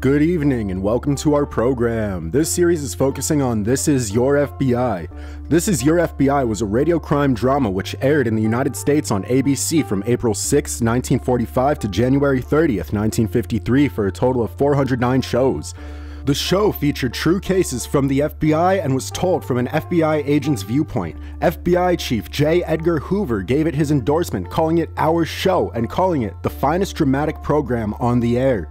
Good evening and welcome to our program. This series is focusing on This Is Your FBI. This Is Your FBI was a radio crime drama which aired in the United States on ABC from April 6, 1945 to January 30th, 1953 for a total of 409 shows. The show featured true cases from the FBI and was told from an FBI agent's viewpoint. FBI Chief J. Edgar Hoover gave it his endorsement, calling it our show and calling it the finest dramatic program on the air.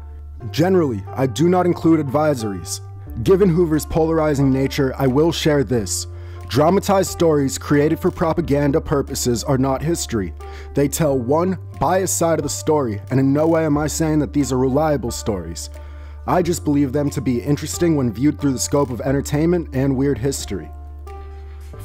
Generally, I do not include advisories. Given Hoover's polarizing nature, I will share this. Dramatized stories created for propaganda purposes are not history. They tell one biased side of the story, and in no way am I saying that these are reliable stories. I just believe them to be interesting when viewed through the scope of entertainment and weird history.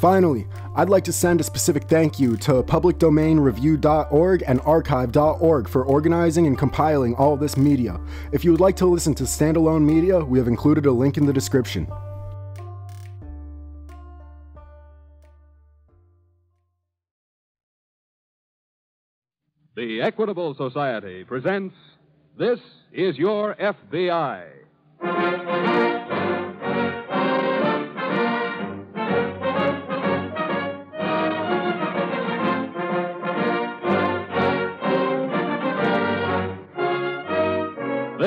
Finally, I'd like to send a specific thank you to publicdomainreview.org and archive.org for organizing and compiling all this media. If you would like to listen to standalone media, we have included a link in the description. The Equitable Society presents This is Your FBI.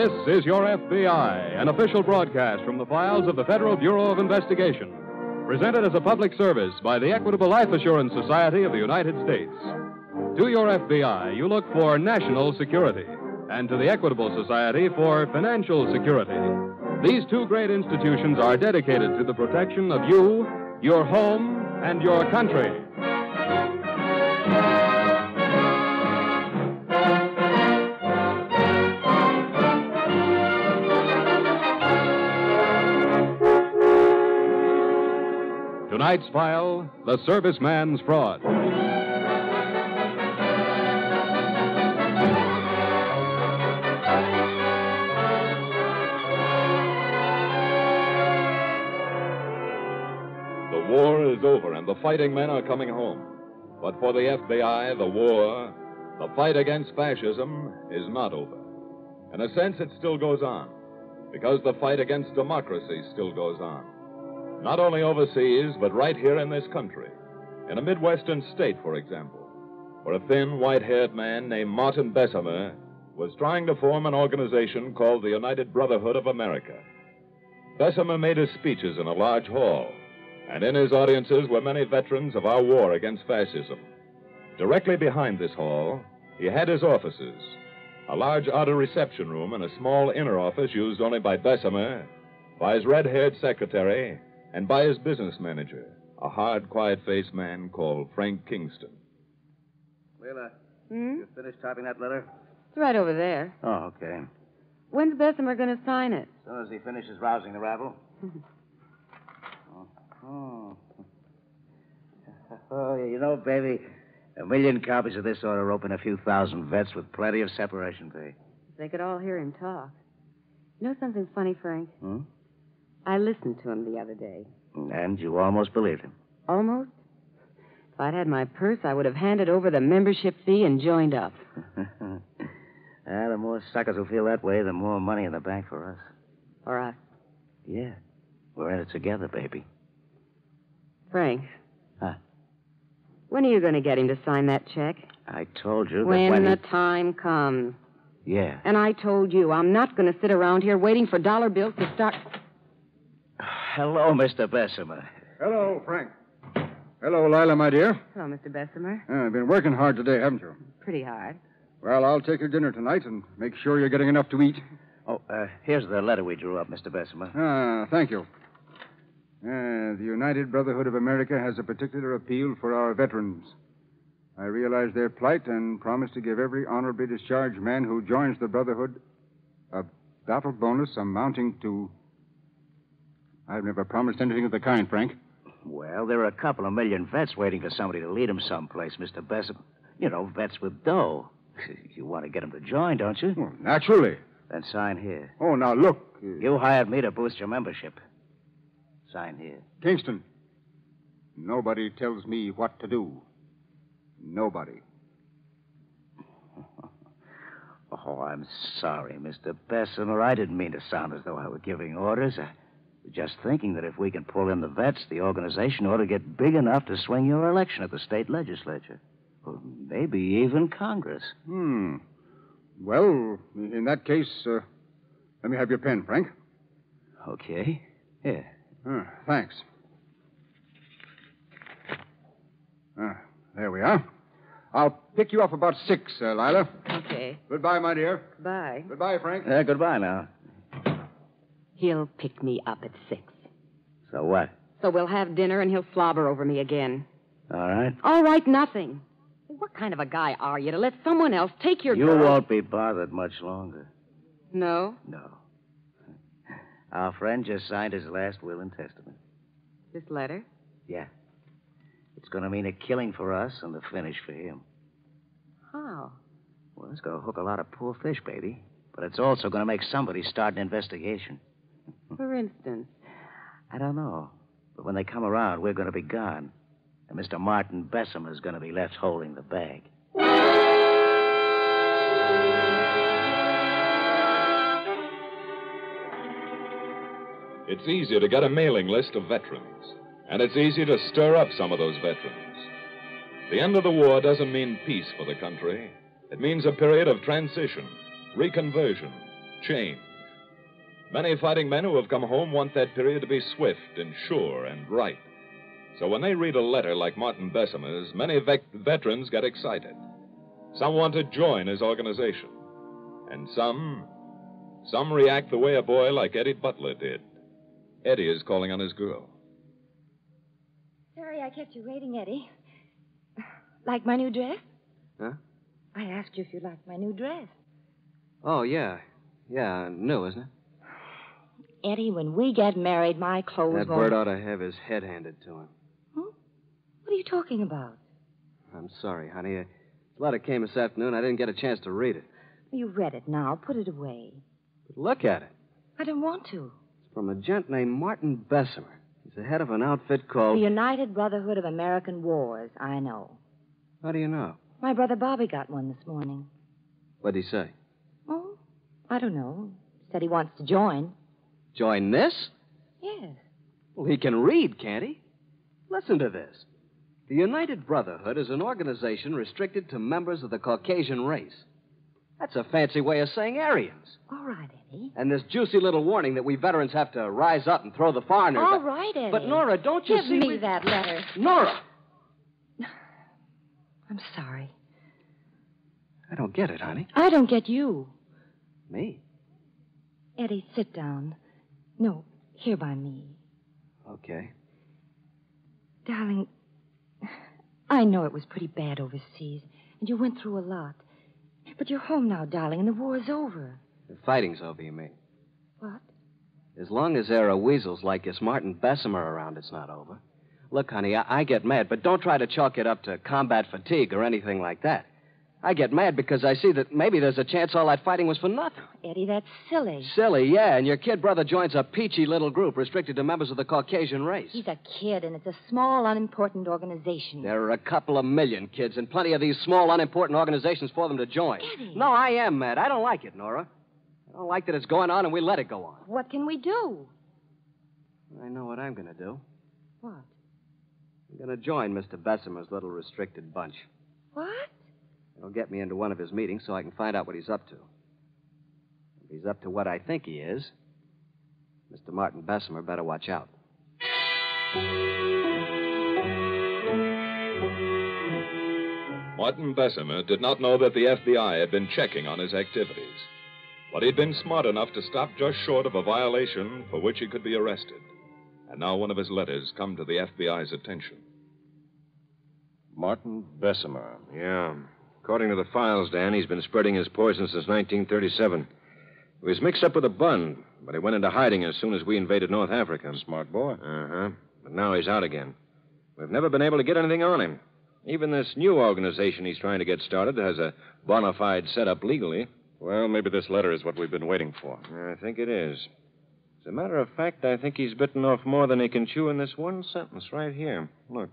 This is Your FBI, an official broadcast from the files of the Federal Bureau of Investigation, presented as a public service by the Equitable Life Assurance Society of the United States. To your FBI, you look for national security, and to the Equitable Society for financial security. These two great institutions are dedicated to the protection of you, your home, and your country. Tonight's file The Serviceman's Fraud. The war is over and the fighting men are coming home. But for the FBI, the war, the fight against fascism, is not over. In a sense, it still goes on, because the fight against democracy still goes on. Not only overseas, but right here in this country. In a Midwestern state, for example, where a thin, white haired man named Martin Bessemer was trying to form an organization called the United Brotherhood of America. Bessemer made his speeches in a large hall, and in his audiences were many veterans of our war against fascism. Directly behind this hall, he had his offices a large outer reception room and a small inner office used only by Bessemer, by his red haired secretary, and by his business manager, a hard, quiet faced man called Frank Kingston. Leila, Hmm? you finished typing that letter? It's right over there. Oh, okay. When's Bessemer going to sign it? As soon as he finishes rousing the rabble. oh. Oh. oh, you know, baby, a million copies of this ought to open a few thousand vets with plenty of separation pay. They could all hear him talk. You know something funny, Frank? Hmm? I listened to him the other day. And you almost believed him. Almost. If I'd had my purse, I would have handed over the membership fee and joined up. ah, the more suckers who feel that way, the more money in the bank for us. For us. Yeah. We're in it together, baby. Frank. Huh? When are you going to get him to sign that check? I told you that When when the he... time comes. Yeah. And I told you I'm not going to sit around here waiting for dollar bills to start. Hello, Mr. Bessemer. Hello, Frank. Hello, Lila, my dear. Hello, Mr. Bessemer. I've been working hard today, haven't you? Pretty hard. Well, I'll take your dinner tonight and make sure you're getting enough to eat. Oh, uh, here's the letter we drew up, Mr. Bessemer. Ah, thank you. Uh, the United Brotherhood of America has a particular appeal for our veterans. I realize their plight and promise to give every honorably discharged man who joins the Brotherhood a battle bonus amounting to. I've never promised anything of the kind, Frank. Well, there are a couple of million vets waiting for somebody to lead them someplace, Mr. Bessemer. You know, vets with dough. You want to get them to join, don't you? Well, naturally. Then sign here. Oh, now look, You hired me to boost your membership. Sign here. Kingston. Nobody tells me what to do. Nobody. Oh, I'm sorry, Mr. Bessemer. I didn't mean to sound as though I were giving orders. I just thinking that if we can pull in the vets, the organization ought to get big enough to swing your election at the state legislature. Or maybe even Congress. Hmm. Well, in that case, uh, let me have your pen, Frank. Okay. Here. Ah, thanks. Ah, there we are. I'll pick you up about six, uh, Lila. Okay. Goodbye, my dear. Bye. Goodbye, Frank. Uh, goodbye now. He'll pick me up at six. So what? So we'll have dinner and he'll slobber over me again. All right. All right, nothing. What kind of a guy are you to let someone else take your You girl? won't be bothered much longer. No? No. Our friend just signed his last will and testament. This letter? Yeah. It's going to mean a killing for us and the finish for him. How? Well, it's going to hook a lot of poor fish, baby. But it's also going to make somebody start an investigation. For instance. I don't know. But when they come around, we're going to be gone. And Mr. Martin Bessemer is going to be left holding the bag. It's easier to get a mailing list of veterans, and it's easier to stir up some of those veterans. The end of the war doesn't mean peace for the country. It means a period of transition, reconversion, change. Many fighting men who have come home want that period to be swift and sure and right. So when they read a letter like Martin Bessemer's, many vet- veterans get excited. Some want to join his organization. And some, some react the way a boy like Eddie Butler did. Eddie is calling on his girl. Sorry I kept you waiting, Eddie. Like my new dress? Huh? I asked you if you liked my new dress. Oh, yeah. Yeah, new, isn't it? Eddie, when we get married, my clothes That won't... bird ought to have his head handed to him. What are you talking about? I'm sorry, honey. Uh, a letter came this afternoon. I didn't get a chance to read it. You read it now. Put it away. But look at it. I don't want to. It's from a gent named Martin Bessemer. He's the head of an outfit called. The United Brotherhood of American Wars. I know. How do you know? My brother Bobby got one this morning. What'd he say? Oh, I don't know. Said he wants to join. Join this? Yes. Well, he can read, can't he? Listen to this. The United Brotherhood is an organization restricted to members of the Caucasian race. That's a fancy way of saying Aryans. All right, Eddie. And this juicy little warning that we veterans have to rise up and throw the foreigners. All right, Eddie. But, Nora, don't you Give see. me we- that letter. Nora! I'm sorry. I don't get it, honey. I don't get you. Me? Eddie, sit down. No, here by me. Okay. Darling, I know it was pretty bad overseas, and you went through a lot. But you're home now, darling, and the war's over. The fighting's over, you mean? What? As long as there are weasels like this Martin Bessemer around, it's not over. Look, honey, I, I get mad, but don't try to chalk it up to combat fatigue or anything like that. I get mad because I see that maybe there's a chance all that fighting was for nothing. Oh, Eddie, that's silly. Silly, yeah, and your kid brother joins a peachy little group restricted to members of the Caucasian race. He's a kid, and it's a small, unimportant organization. There are a couple of million kids and plenty of these small, unimportant organizations for them to join. Eddie. No, I am mad. I don't like it, Nora. I don't like that it's going on and we let it go on. What can we do? I know what I'm going to do. What? I'm going to join Mr. Bessemer's little restricted bunch. What? It'll get me into one of his meetings so I can find out what he's up to. If he's up to what I think he is, Mr. Martin Bessemer better watch out. Martin Bessemer did not know that the FBI had been checking on his activities. But he'd been smart enough to stop just short of a violation for which he could be arrested. And now one of his letters come to the FBI's attention. Martin Bessemer. Yeah. According to the files, Dan, he's been spreading his poison since 1937. He was mixed up with a Bund, but he went into hiding as soon as we invaded North Africa. Smart boy. Uh huh. But now he's out again. We've never been able to get anything on him. Even this new organization he's trying to get started has a bona fide setup legally. Well, maybe this letter is what we've been waiting for. I think it is. As a matter of fact, I think he's bitten off more than he can chew in this one sentence right here. Look.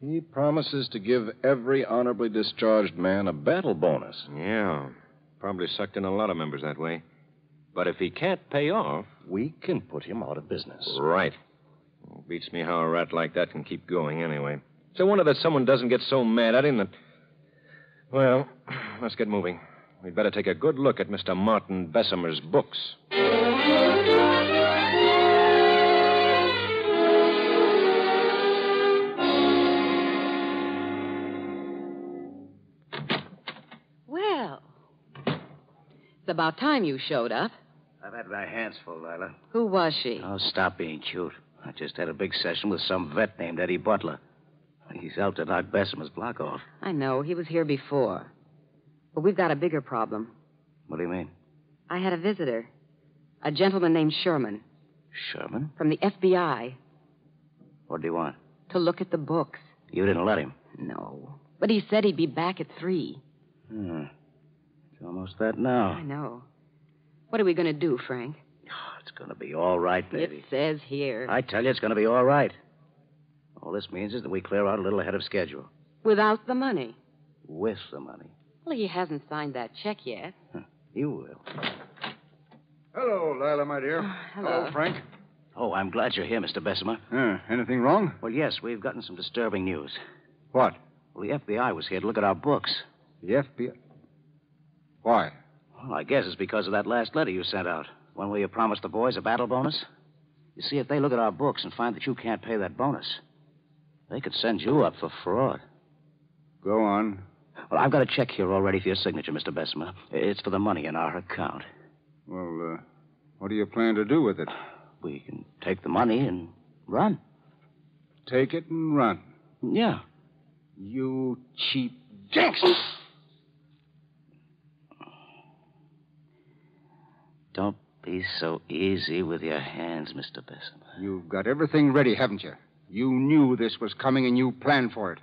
He promises to give every honorably discharged man a battle bonus. Yeah. Probably sucked in a lot of members that way. But if he can't pay off. We can put him out of business. Right. Beats me how a rat like that can keep going anyway. It's a wonder that someone doesn't get so mad at him that. Well, let's get moving. We'd better take a good look at Mr. Martin Bessemer's books. It's about time you showed up. I've had my hands full, Lila. Who was she? Oh, stop being cute. I just had a big session with some vet named Eddie Butler. He's helped to knock Bessemer's block off. I know. He was here before. But we've got a bigger problem. What do you mean? I had a visitor. A gentleman named Sherman Sherman? from the FBI What do you want? to look at the books. You didn't let him. No. But he said he'd be back at three. Hmm. It's almost that now. I know. What are we going to do, Frank? Oh, it's going to be all right, baby. It says here. I tell you, it's going to be all right. All this means is that we clear out a little ahead of schedule. Without the money. With the money. Well, he hasn't signed that check yet. You will. Hello, Lila, my dear. hello. Frank. Oh, I'm glad you're here, Mr. Bessemer. Uh, anything wrong? Well, yes, we've gotten some disturbing news. What? Well, the FBI was here to look at our books. The FBI. Why? Well, I guess it's because of that last letter you sent out. One where you promised the boys a battle bonus. You see, if they look at our books and find that you can't pay that bonus, they could send you up for fraud. Go on. Well, I've got a check here already for your signature, Mr. Bessemer. It's for the money in our account. Well, uh, what do you plan to do with it? We can take the money and run. Take it and run. Yeah. You cheap gangster. Don't be so easy with your hands, Mr. Bessemer. You've got everything ready, haven't you? You knew this was coming and you planned for it.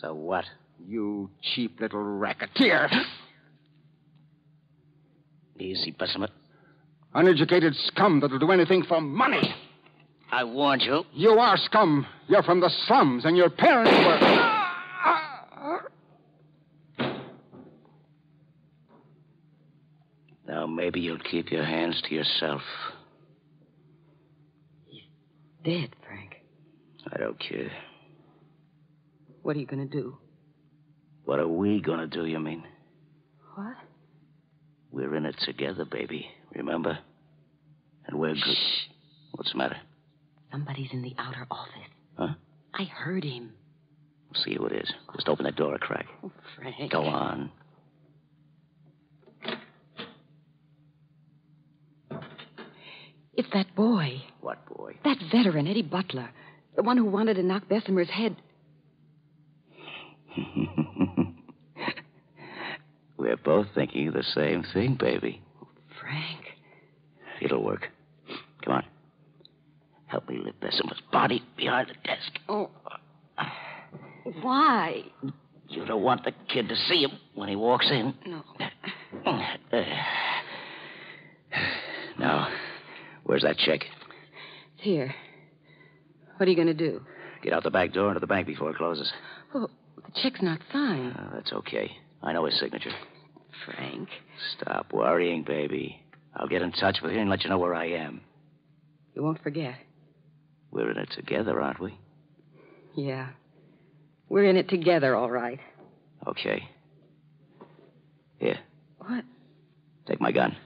So what? You cheap little racketeer. Easy, Bessemer. Uneducated scum that'll do anything for money. I warned you. You are scum. You're from the slums, and your parents were. Maybe you'll keep your hands to yourself. He's Dead, Frank. I don't care. What are you going to do? What are we going to do, you mean? What? We're in it together, baby. Remember? And we're good. Shh. What's the matter? Somebody's in the outer office. Huh? I heard him. We'll see who it is. Just open that door a crack. Oh, Frank. Go on. It's that boy. What boy? That veteran, Eddie Butler. The one who wanted to knock Bessemer's head. We're both thinking the same thing, baby. Frank. It'll work. Come on. Help me lift Bessemer's body behind the desk. Oh. Why? You don't want the kid to see him when he walks in. No. Uh, uh, Now, where's that check? It's here. What are you going to do? Get out the back door into the bank before it closes. Well, the check's not signed. Uh, that's okay. I know his signature. Frank. Stop worrying, baby. I'll get in touch with you and let you know where I am. You won't forget. We're in it together, aren't we? Yeah. We're in it together, all right. Okay. Here, What? take my gun.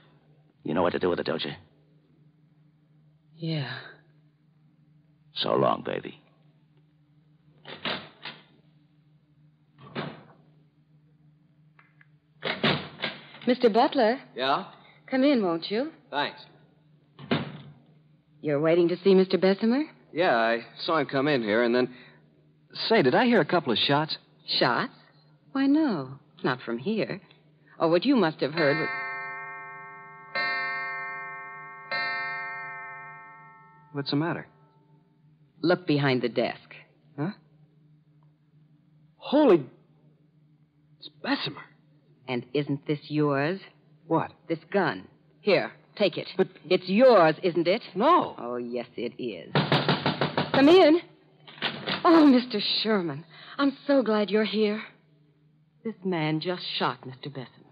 You know what to do with it, don't you? Yeah. So long, baby. Mr. Butler, Yeah? come in, won't you? Thanks. You're waiting to see Mr. Bessemer? Yeah, I saw him come in here, and then. Say, did I hear a couple of shots? Shots? Why, no. Not from here. Oh, what you must have heard was. What's the matter? Look behind the desk. Huh? Holy. It's Bessemer. And isn't this yours? What? This gun. Here, take it. But it's yours, isn't it? No. Oh, yes, it is. Come in. Oh, Mr. Sherman, I'm so glad you're here. This man just shot Mr. Bessemer.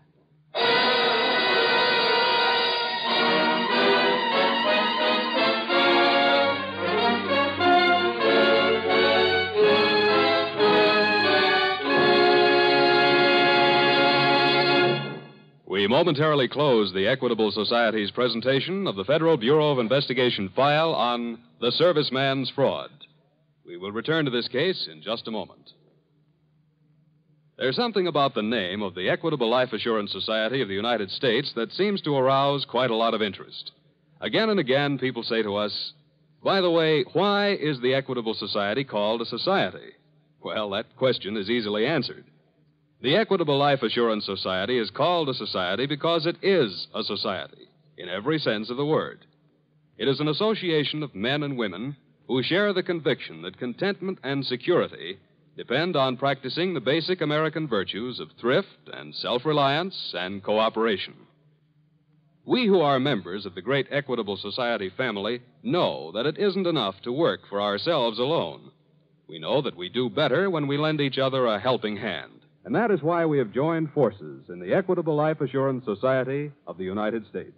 Momentarily close the Equitable Society's presentation of the Federal Bureau of Investigation file on the serviceman's fraud. We will return to this case in just a moment. There's something about the name of the Equitable Life Assurance Society of the United States that seems to arouse quite a lot of interest. Again and again, people say to us, by the way, why is the Equitable Society called a society? Well, that question is easily answered. The Equitable Life Assurance Society is called a society because it is a society, in every sense of the word. It is an association of men and women who share the conviction that contentment and security depend on practicing the basic American virtues of thrift and self reliance and cooperation. We who are members of the great Equitable Society family know that it isn't enough to work for ourselves alone. We know that we do better when we lend each other a helping hand. And that is why we have joined forces in the Equitable Life Assurance Society of the United States.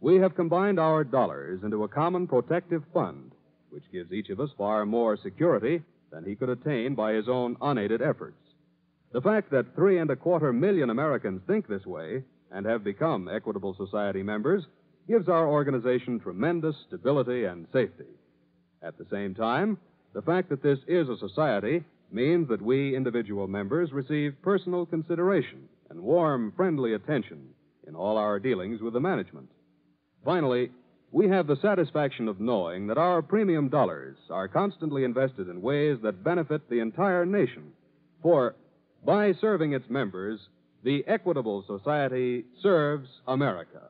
We have combined our dollars into a common protective fund, which gives each of us far more security than he could attain by his own unaided efforts. The fact that three and a quarter million Americans think this way and have become Equitable Society members gives our organization tremendous stability and safety. At the same time, the fact that this is a society means that we individual members receive personal consideration and warm, friendly attention in all our dealings with the management. Finally, we have the satisfaction of knowing that our premium dollars are constantly invested in ways that benefit the entire nation. For by serving its members, the Equitable Society serves America.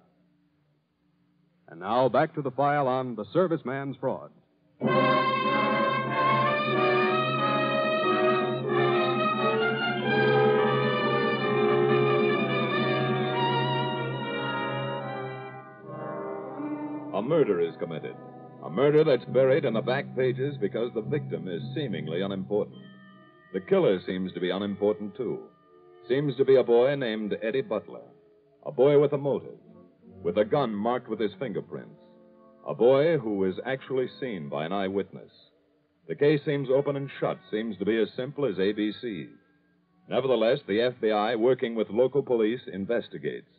And now back to the file on the serviceman's fraud. A murder is committed. A murder that's buried in the back pages because the victim is seemingly unimportant. The killer seems to be unimportant, too. Seems to be a boy named Eddie Butler. A boy with a motive, with a gun marked with his fingerprints. A boy who was actually seen by an eyewitness. The case seems open and shut, seems to be as simple as ABC. Nevertheless, the FBI, working with local police, investigates,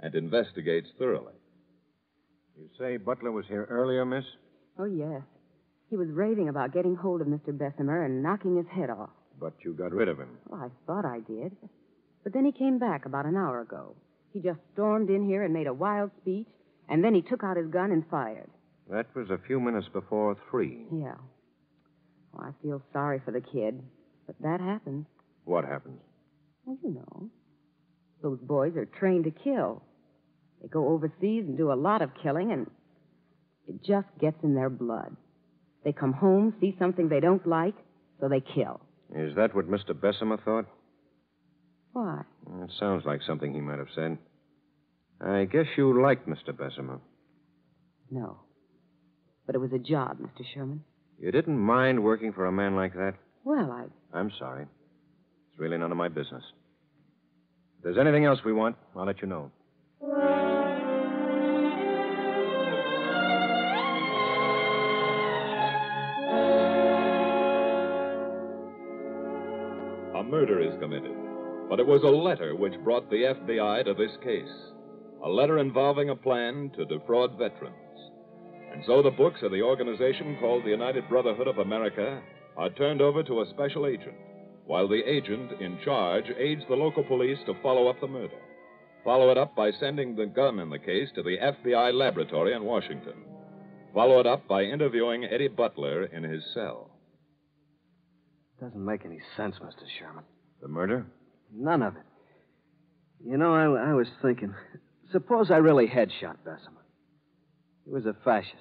and investigates thoroughly. You say Butler was here earlier, miss? Oh, yes. He was raving about getting hold of Mr. Bessemer and knocking his head off. But you got rid of him. Well, I thought I did. But then he came back about an hour ago. He just stormed in here and made a wild speech, and then he took out his gun and fired. That was a few minutes before three. Yeah. Well, I feel sorry for the kid, but that happens. What happened? Well, you know. Those boys are trained to kill. They go overseas and do a lot of killing, and it just gets in their blood. They come home, see something they don't like, so they kill. Is that what Mr. Bessemer thought? Why? It sounds like something he might have said. I guess you liked Mr. Bessemer. No. But it was a job, Mr. Sherman. You didn't mind working for a man like that? Well, I. I'm sorry. It's really none of my business. If there's anything else we want, I'll let you know. Murder is committed. But it was a letter which brought the FBI to this case. A letter involving a plan to defraud veterans. And so the books of the organization called the United Brotherhood of America are turned over to a special agent, while the agent in charge aids the local police to follow up the murder. Follow it up by sending the gun in the case to the FBI laboratory in Washington. Follow it up by interviewing Eddie Butler in his cell. Doesn't make any sense, Mr. Sherman. The murder? None of it. You know, I, I was thinking, suppose I really had shot Bessemer. He was a fascist.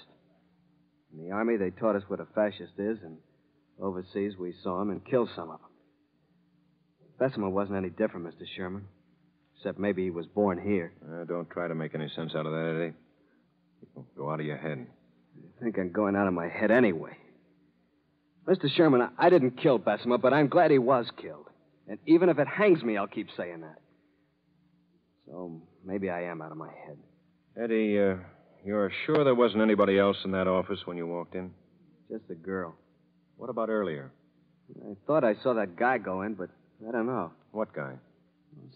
In the Army, they taught us what a fascist is, and overseas, we saw him and killed some of them. Bessemer wasn't any different, Mr. Sherman. Except maybe he was born here. Uh, don't try to make any sense out of that, Eddie. It'll go out of your head. I think I'm going out of my head anyway. Mr. Sherman, I, didn't kill Bessemer, but I'm glad he was killed. And even if it hangs me, I'll keep saying that. So maybe I am out of my head. Eddie, uh, you're sure there wasn't anybody else in that office when you walked in? Just a girl. What about earlier? I thought I saw that guy go in, but I don't know. What guy?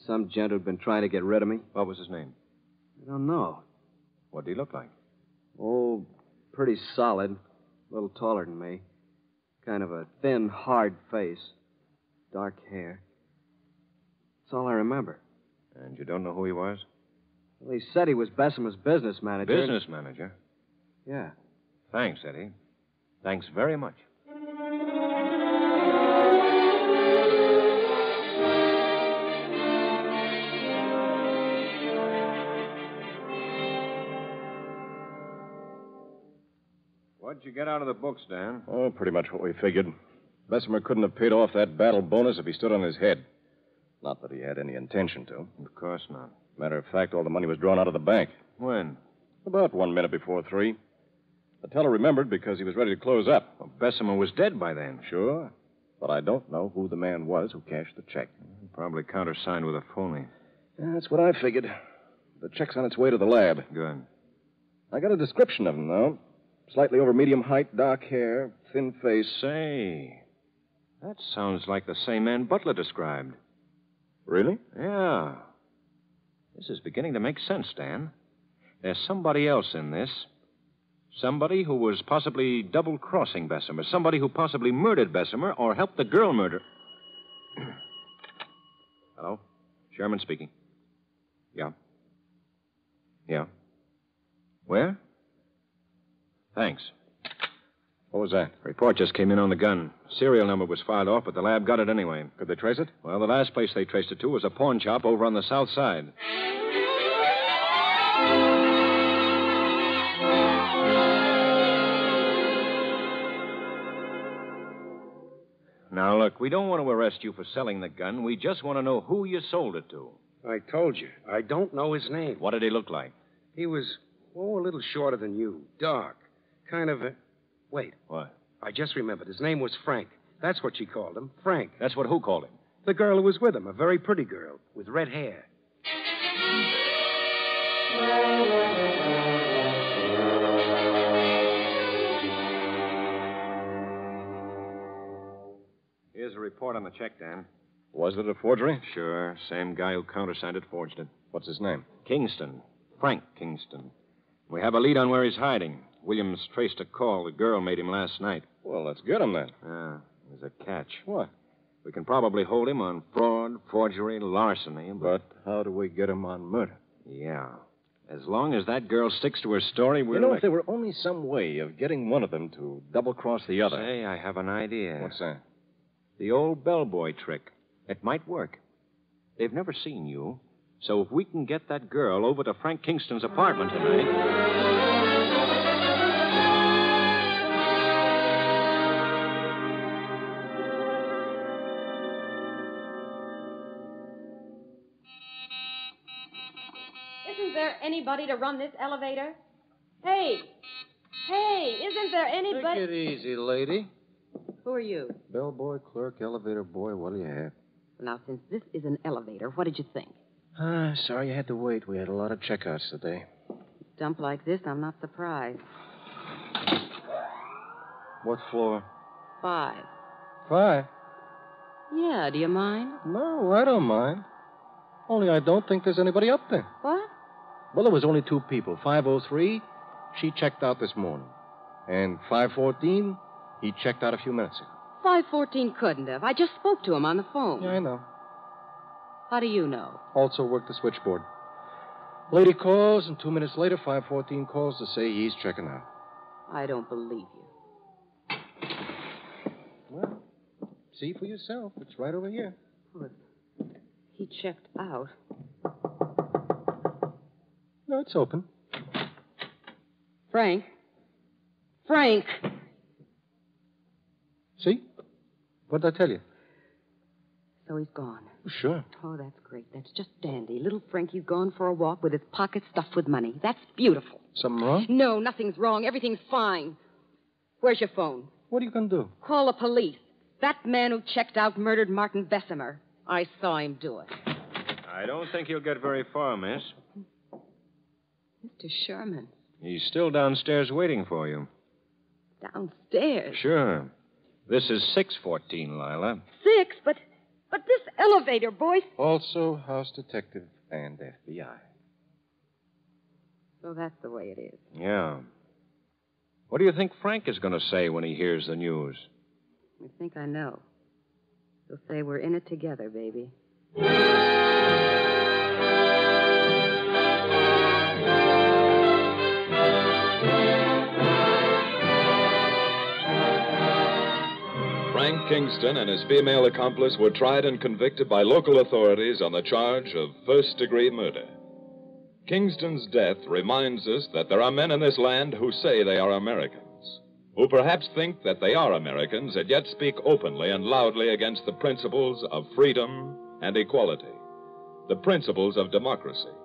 Some gent who'd been trying to get rid of me. What was his name? I don't know. What did he look like? Oh, pretty solid. A little taller than me. Kind of a thin, hard face. Dark hair. That's all I remember. And you don't know who he was? Well, he said he was Bessemer's business manager. Business manager. Yeah. Thanks, Eddie. Thanks very much. What'd you get out of the books, Dan? Oh, pretty much what we figured. Bessemer couldn't have paid off that battle bonus if he stood on his head. Not that he had any intention to. Of course not. Matter of fact, all the money was drawn out of the bank. When? About one minute before three. The teller remembered because he was ready to close up. Well, Bessemer was dead by then. Sure. But I don't know who the man was who cashed the check. Probably countersigned with a phony. Yeah, that's what I figured. The check's on its way to the lab. Good. I got a description of him, though. Slightly over medium height, dark hair, thin face. Say, that sounds like the same man Butler described. Really? Yeah. This is beginning to make sense, Dan. There's somebody else in this. Somebody who was possibly double crossing Bessemer. Somebody who possibly murdered Bessemer or helped the girl murder. Hello? Sherman speaking. Yeah. Yeah. Where? Thanks. What was that? Report just came in on the gun. Serial number was filed off, but the lab got it anyway. Could they trace it? Well, the last place they traced it to was a pawn shop over on the south side. Now, look, we don't want to arrest you for selling the gun. We just want to know who you sold it to. I told you. I don't know his name. What did he look like? He was, oh, a little shorter than you. Dark. Kind of a. Wait. What? I just remembered. His name was Frank. That's what she called him. Frank. That's what who called him? The girl who was with him, a very pretty girl with red hair. Here's a report on the check, Dan. Was it a forgery? Sure. Same guy who countersigned it forged it. What's his name? Kingston. Frank Kingston. We have a lead on where he's hiding. Williams traced a call the girl made him last night. Well, let's get him then. Ah, there's a catch. What? We can probably hold him on fraud, forgery, larceny, but. But how do we get him on murder? Yeah. As long as that girl sticks to her story, we're. You know, like- if there were only some way of getting one of them to double cross the other. Say, I have an idea. What's that? The old bellboy trick. It might work. They've never seen you. So if we can get that girl over to Frank Kingston's apartment tonight. Anybody to run this elevator? Hey! Hey, isn't there anybody? Take it easy, lady. Who are you? Bellboy, clerk, elevator boy, what do you have? Now, since this is an elevator, what did you think? Ah, sorry you had to wait. We had a lot of checkouts today. Dump like this, I'm not surprised. What floor? Five. Five. Yeah, do you mind? No, I don't mind. Only I don't think there's anybody up there. What? Well, there was only two people. 503, she checked out this morning. And 514, he checked out a few minutes ago. 514 couldn't have. I just spoke to him on the phone. Yeah, I know. How do you know? Also worked the switchboard. Lady calls, and two minutes later, 514 calls to say he's checking out. I don't believe you. Well, see for yourself. It's right over here. Well, he checked out. No, it's open. Frank? Frank! See? What did I tell you? So he's gone. Oh, sure. Oh, that's great. That's just dandy. Little Frankie's gone for a walk with his pockets stuffed with money. That's beautiful. Something wrong? No, nothing's wrong. Everything's fine. Where's your phone? What are you going to do? Call the police. That man who checked out murdered Martin Bessemer. I saw him do it. I don't think you'll get very far, miss. Mr. Sherman. He's still downstairs waiting for you. Downstairs. Sure. This is 614, Lila. Six, but But this elevator, boy. Also, house detective and FBI. So that's the way it is. Yeah. What do you think Frank is going to say when he hears the news? I think I know. He'll say we're in it together, baby. Frank Kingston and his female accomplice were tried and convicted by local authorities on the charge of first degree murder. Kingston's death reminds us that there are men in this land who say they are Americans, who perhaps think that they are Americans and yet speak openly and loudly against the principles of freedom and equality, the principles of democracy.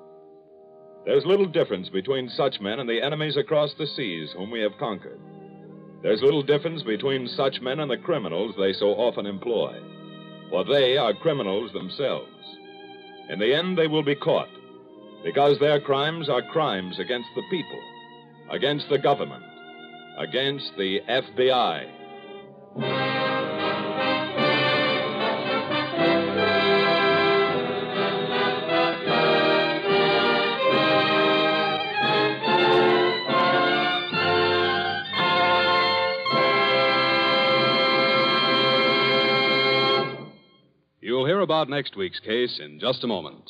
There's little difference between such men and the enemies across the seas whom we have conquered. There's little difference between such men and the criminals they so often employ, for they are criminals themselves. In the end, they will be caught because their crimes are crimes against the people, against the government, against the FBI. About next week's case in just a moment.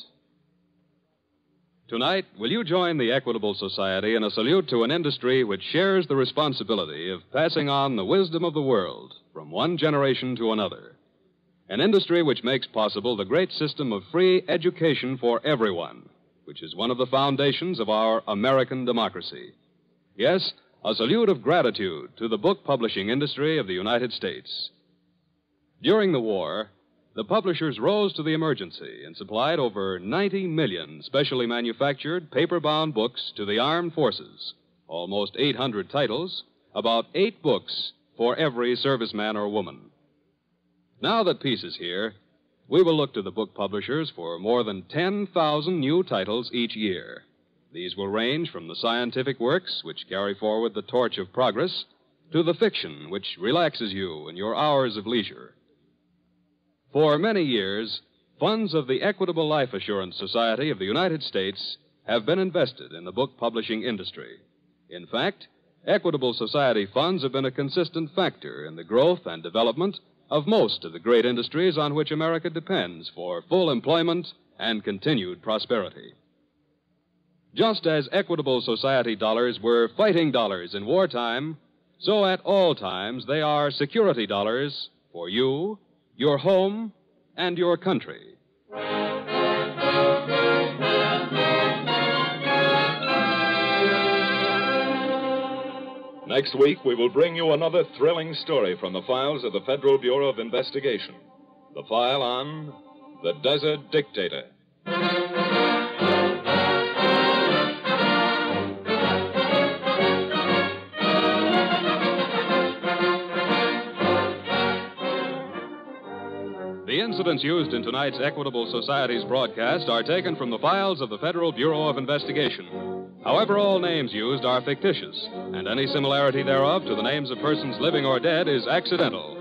Tonight, will you join the Equitable Society in a salute to an industry which shares the responsibility of passing on the wisdom of the world from one generation to another? An industry which makes possible the great system of free education for everyone, which is one of the foundations of our American democracy. Yes, a salute of gratitude to the book publishing industry of the United States. During the war, the publishers rose to the emergency and supplied over 90 million specially manufactured paper bound books to the armed forces, almost 800 titles, about eight books for every serviceman or woman. Now that peace is here, we will look to the book publishers for more than 10,000 new titles each year. These will range from the scientific works, which carry forward the torch of progress, to the fiction, which relaxes you in your hours of leisure. For many years, funds of the Equitable Life Assurance Society of the United States have been invested in the book publishing industry. In fact, Equitable Society funds have been a consistent factor in the growth and development of most of the great industries on which America depends for full employment and continued prosperity. Just as Equitable Society dollars were fighting dollars in wartime, so at all times they are security dollars for you your home, and your country. Next week, we will bring you another thrilling story from the files of the Federal Bureau of Investigation. The file on The Desert Dictator. Incidents used in tonight's Equitable Society's broadcast are taken from the files of the Federal Bureau of Investigation. However, all names used are fictitious, and any similarity thereof to the names of persons living or dead is accidental.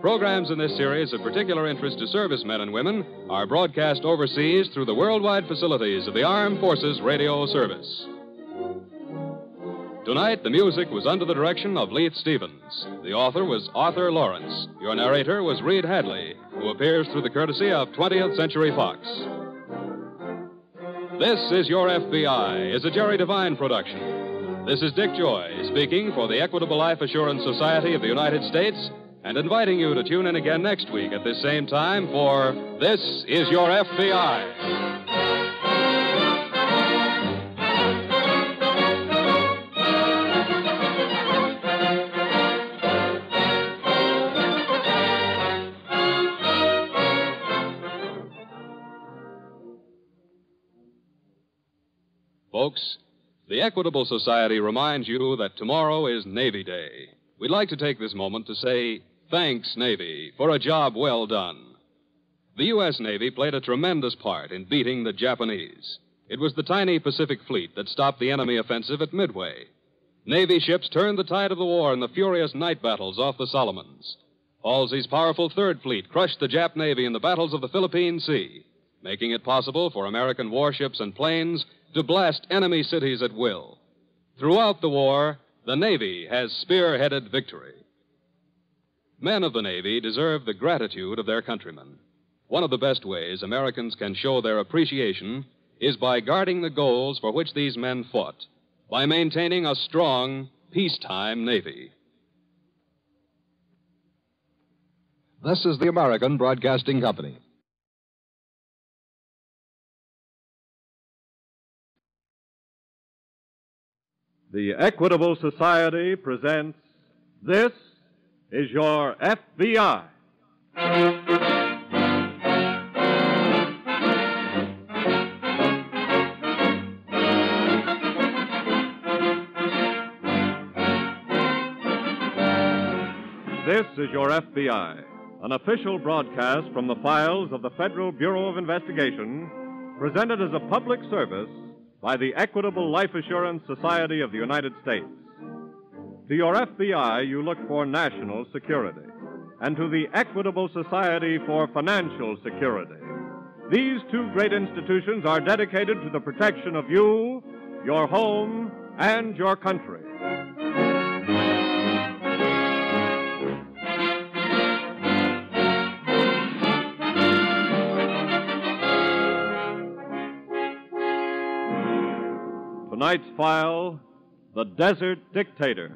Programs in this series of particular interest to servicemen and women are broadcast overseas through the worldwide facilities of the Armed Forces Radio Service. Tonight, the music was under the direction of Leith Stevens. The author was Arthur Lawrence. Your narrator was Reed Hadley, who appears through the courtesy of 20th Century Fox. This is Your FBI is a Jerry Devine production. This is Dick Joy speaking for the Equitable Life Assurance Society of the United States and inviting you to tune in again next week at this same time for This is Your FBI. Folks, the Equitable Society reminds you that tomorrow is Navy Day. We'd like to take this moment to say thanks, Navy, for a job well done. The U.S. Navy played a tremendous part in beating the Japanese. It was the tiny Pacific Fleet that stopped the enemy offensive at Midway. Navy ships turned the tide of the war in the furious night battles off the Solomons. Halsey's powerful Third Fleet crushed the Jap Navy in the battles of the Philippine Sea, making it possible for American warships and planes to blast enemy cities at will. Throughout the war, the Navy has spearheaded victory. Men of the Navy deserve the gratitude of their countrymen. One of the best ways Americans can show their appreciation is by guarding the goals for which these men fought, by maintaining a strong, peacetime Navy. This is the American Broadcasting Company. The Equitable Society presents This is Your FBI. This is Your FBI, an official broadcast from the files of the Federal Bureau of Investigation, presented as a public service by the Equitable Life Assurance Society of the United States. To your FBI, you look for national security, and to the Equitable Society for Financial Security. These two great institutions are dedicated to the protection of you, your home, and your country. Tonight's file The Desert Dictator.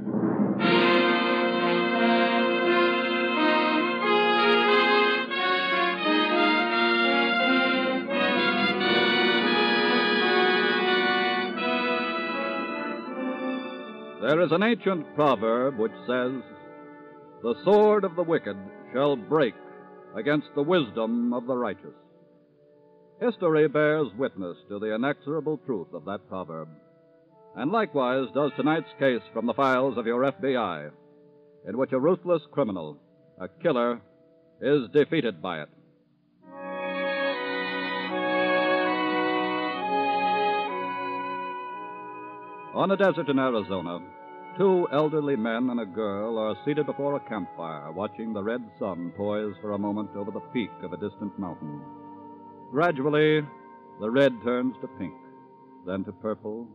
There is an ancient proverb which says, The sword of the wicked shall break against the wisdom of the righteous. History bears witness to the inexorable truth of that proverb. And likewise does tonight's case from the files of your FBI, in which a ruthless criminal, a killer, is defeated by it. On a desert in Arizona, two elderly men and a girl are seated before a campfire, watching the red sun poise for a moment over the peak of a distant mountain. Gradually, the red turns to pink, then to purple,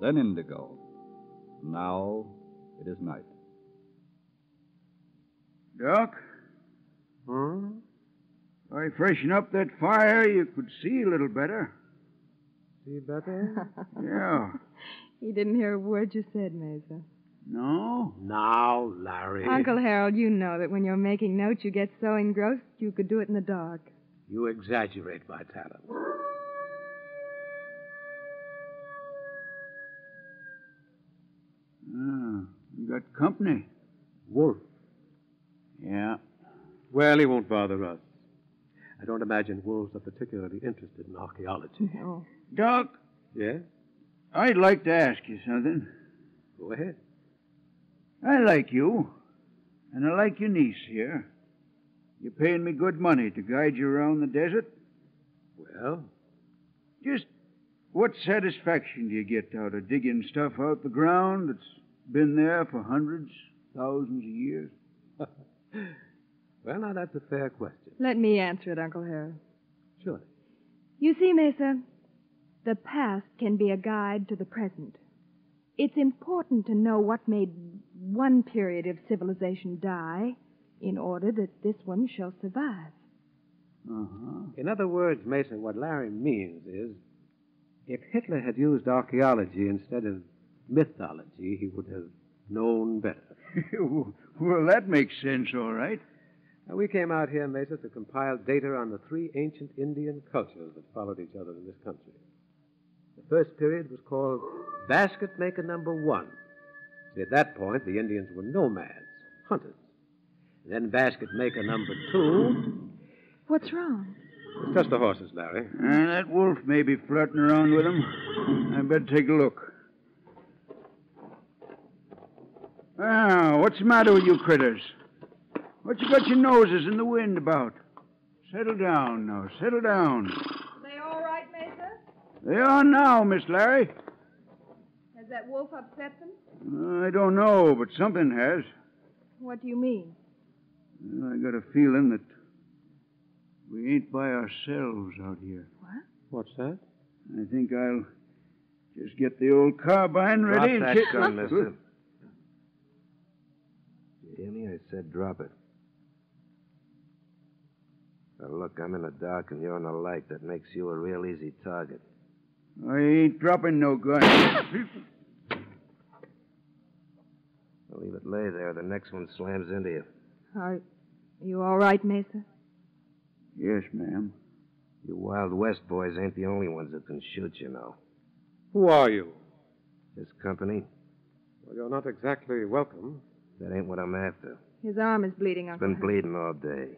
then indigo. Now it is night. Doc? Huh? If I freshen up that fire, you could see a little better. See better? Yeah. He didn't hear a word you said, Mesa. No? Now, Larry. Uncle Harold, you know that when you're making notes, you get so engrossed you could do it in the dark. You exaggerate my talent. Got company. Wolf. Yeah. Well, he won't bother us. I don't imagine wolves are particularly interested in archaeology. No. Doc, Yes? I'd like to ask you something. Go ahead. I like you, and I like your niece here. You're paying me good money to guide you around the desert. Well? Just what satisfaction do you get out of digging stuff out the ground that's been there for hundreds, thousands of years? Well, now, that's a fair question. Let me answer it, Uncle Harold. Sure. You see, Mesa, the past can be a guide to the present. It's important to know what made one period of civilization die in order that this one shall survive. Uh-huh. In other words, Mason, what Larry means is if Hitler had used archaeology instead of mythology, he would have known better. well, that makes sense, all right. Now, we came out here, Mesa, to compile data on the three ancient Indian cultures that followed each other in this country. The first period was called Basket Maker Number One. See, at that point, the Indians were nomads, hunters. And then Basket Maker Number Two. What's wrong? It's just the horses, Larry. And that wolf may be flirting around with them. I better take a look. Ah, what's the matter with you critters? What you got your noses in the wind about? Settle down now, settle down. They all right, Mesa? They are now, Miss Larry. Has that wolf upset them? I don't know, but something has. What do you mean? Well, I got a feeling that we ain't by ourselves out here. What? What's that? I think I'll just get the old carbine Drop ready and that gun, mister. You hear me? I said drop it. Now, look, I'm in the dark and you're in the light. That makes you a real easy target. I ain't dropping no gun. I'll leave it lay there. The next one slams into you. Are you all right, Mesa? yes, ma'am. You Wild West boys ain't the only ones that can shoot, you know. Who are you? This company, Well, you're not exactly welcome. That ain't what I'm after. His arm is bleeding, It's Uncle. been bleeding all day.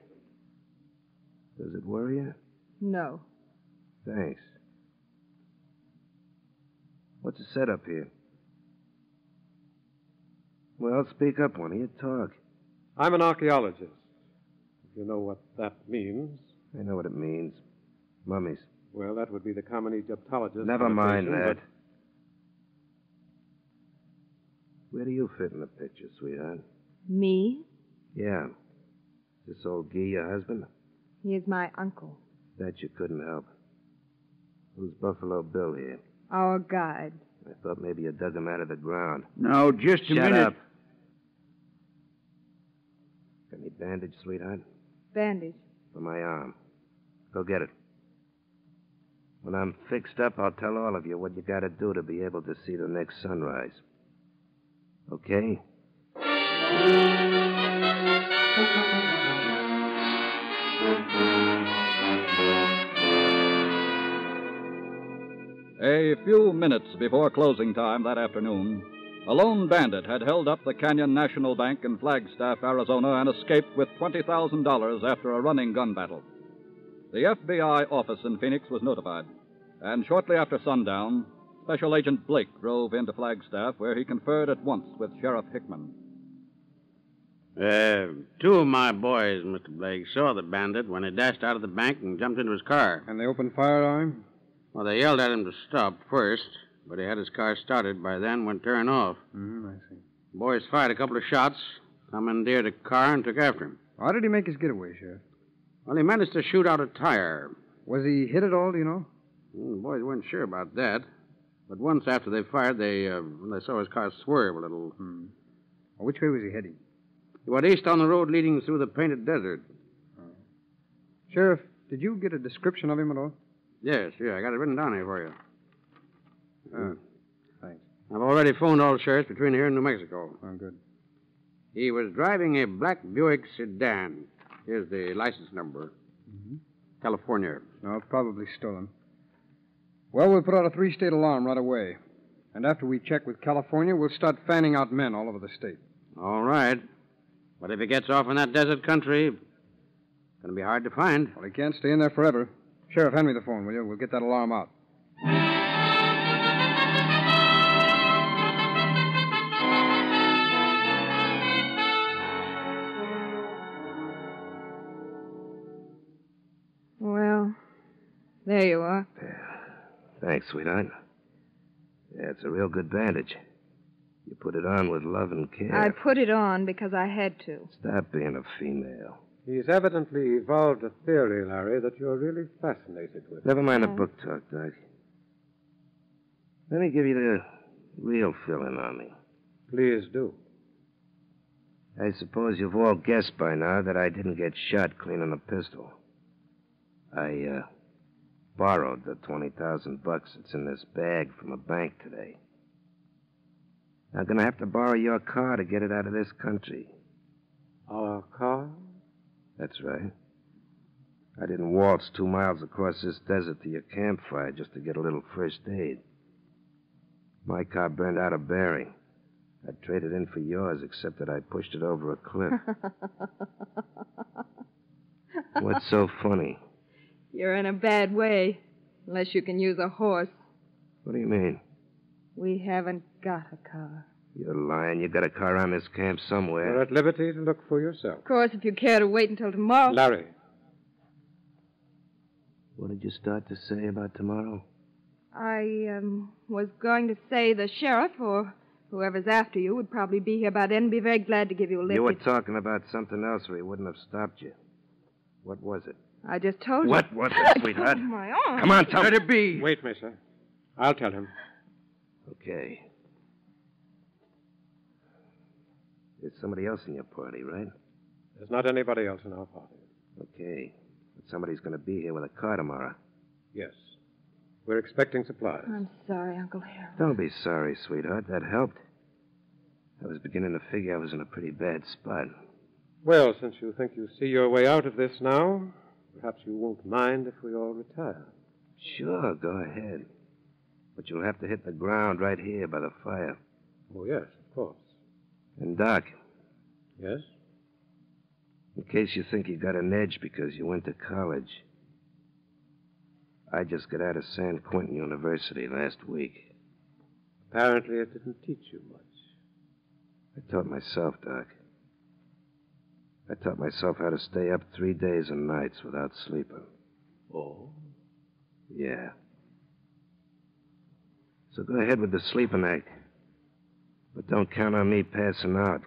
Does it worry you? No. Thanks. What's the setup here? Well, speak up, one of you. Talk. I'm an archaeologist. If you know what that means. I know what it means. Mummies. Well, that would be the common Egyptologist. Never mind connotation, that. Where do you fit in the picture, sweetheart? Me? Yeah. Is this old Guy your husband? He is my uncle, That you couldn't help. Who's Buffalo Bill here? our guide. I thought maybe you dug him out of the ground. No, just a Shut minute. up. Got any bandage, sweetheart? Bandage. For my arm. Go get it. When I'm fixed up, I'll tell all of you what you gotta do to be able to see the next sunrise. Okay? A few minutes before closing time that afternoon, a lone bandit had held up the Canyon National Bank in Flagstaff, Arizona, and escaped with $20,000 after a running gun battle. The FBI office in Phoenix was notified, and shortly after sundown, Special Agent Blake drove into Flagstaff, where he conferred at once with Sheriff Hickman. Uh, two of my boys, Mr. Blake, saw the bandit when he dashed out of the bank and jumped into his car. And they opened fire on him? Well, they yelled at him to stop first, but he had his car started by then when tearing off. Mm-hmm, I see. The boys fired a couple of shots, commandeered a car, and took after him. How did he make his getaway, Sheriff? Well, he managed to shoot out a tire. Was he hit at all, do you know? Well, the boys weren't sure about that. But once after they fired, they, uh, they saw his car swerve a little. Hmm. Well, which way was he heading? He went east on the road leading through the painted desert. Sheriff, did you get a description of him at all? Yes, yeah, I got it written down here for you. Uh, thanks. I've already phoned all sheriffs between here and New Mexico. Oh, good. He was driving a black Buick sedan. Here's the license number. Mm-hmm. California. No, probably stolen. Well, we'll put out a three state alarm right away. And after we check with California, we'll start fanning out men all over the state. All right. But if he gets off in that desert country, it's going to be hard to find. Well, he can't stay in there forever. Sheriff, hand me the phone, will you? We'll get that alarm out. Well, there you are. Thanks, sweetheart. Yeah, it's a real good bandage. You put it on with love and care. I put it on because I had to. Stop being a female. He's evidently evolved a theory, Larry, that you're really fascinated with. Never mind the book talk, Doc. Let me give you the real feeling on me. Please do. I suppose you've all guessed by now that I didn't get shot cleaning a pistol. I, uh, borrowed the 20,000 bucks that's in this bag from a bank today. I'm gonna have to borrow your car to get it out of this country. Our car? That's right. I didn't waltz two miles across this desert to your campfire just to get a little first aid. My car burned out of bearing. I traded in for yours, except that I pushed it over a cliff. What's so funny? You're in a bad way, unless you can use a horse. What do you mean? We haven't got a car. You're lying. You've got a car around this camp somewhere. You're at liberty to look for yourself. Of course, if you care to wait until tomorrow. Larry. What did you start to say about tomorrow? I um, was going to say the sheriff or Whoever's after you would probably be here by then and be very glad to give you a lift. You were talking about something else, or he wouldn't have stopped you. What was it? I just told you. What was it, sweetheart? Oh, my arm. Come on, tell Let me. it be. Wait, mister. I'll tell him. Okay. There's somebody else in your party, right? There's not anybody else in our party. Okay. But somebody's going to be here with a car tomorrow. Yes. We're expecting supplies. I'm sorry, Uncle Harold. Don't be sorry, sweetheart. That helped. I was beginning to figure I was in a pretty bad spot. Well, since you think you see your way out of this now, perhaps you won't mind if we all retire. Sure, go ahead. But you'll have to hit the ground right here by the fire. Oh, yes, of course. And, Doc, Yes? in case you think you got an edge because you went to college, I just got out of San Quentin University last week. Apparently, it didn't teach you much. I taught myself, Doc. I taught myself how to stay up three days and nights without sleeping. Oh? Yeah. So go ahead with the sleeping act. But don't count on me passing out.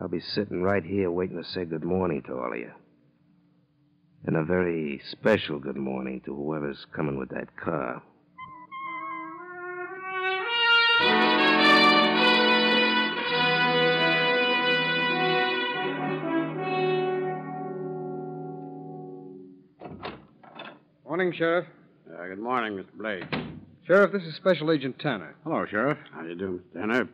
I'll be sitting right here waiting to say good morning to all of you. And a very special good morning to whoever's coming with that car. Good morning, Sheriff. Uh, good morning, Mr. Blake. Sheriff, this is Special Agent Tanner. Hello, Sheriff. How do you do, Mr. Tanner?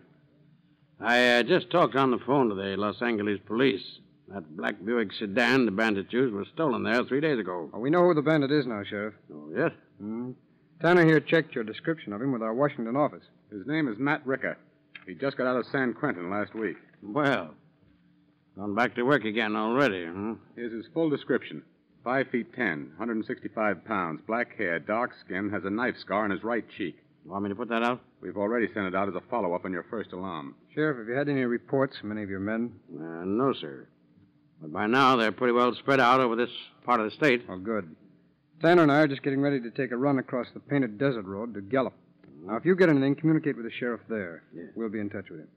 I uh, just talked on the phone to the Los Angeles police. That black Buick sedan the bandits used was stolen there three days ago. Oh, we know who the bandit is now, Sheriff. Oh, yes? Hmm. Tanner here checked your description of him with our Washington office. His name is Matt Ricker. He just got out of San Quentin last week. Well, gone back to work again already, huh? Here's his full description. Five feet ten, 165 pounds, black hair, dark skin, has a knife scar on his right cheek. You Want me to put that out? We've already sent it out as a follow up on your first alarm. Sheriff, have you had any reports from any of your men? Uh, no, sir. But by now, they're pretty well spread out over this part of the state. Oh, good. Tanner and I are just getting ready to take a run across the Painted Desert Road to Gallup. Now, if you get anything, communicate with the sheriff there. We'll be in touch with him.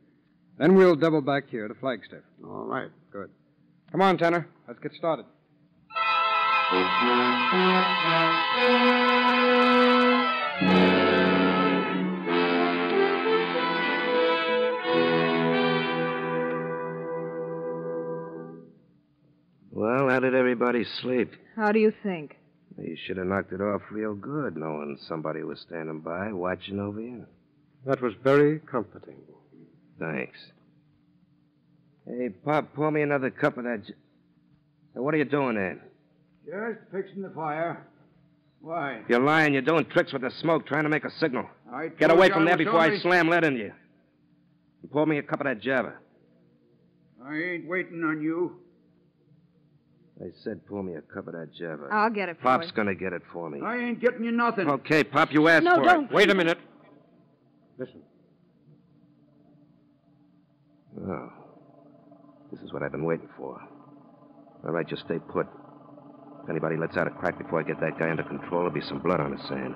Then we'll double back here to Flagstaff. All right. Good. Come on, Tanner. Let's get started. Well, how did everybody sleep? How do you think? You should have knocked it off real good, knowing somebody was standing by watching over you. That was very comforting. Thanks. Hey, Pop, pour me another cup of that. J- Hey, what are you doing there? Just fixing the fire. Why? You're lying. You're doing tricks with the smoke, trying to make a signal. I Get away from I there was before I slam lead into you. And pour me a cup of that Java. I ain't waiting on you. I said pour me a cup of that Java. I'll get it for Pop's you. gonna get it for me. I ain't getting you nothing. Okay, Pop, you asked No, for don't. it. Wait a minute. Listen. Oh. This is what I've been waiting for. All right, just stay put. If anybody lets out a crack before I get that guy under control, there'll be some blood on his sand.